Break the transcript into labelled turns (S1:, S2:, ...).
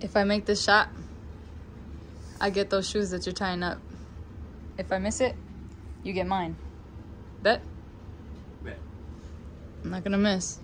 S1: If I make this shot, I get those shoes that you're tying up. If I miss it, you get mine. Bet?
S2: Bet.
S1: I'm not gonna miss.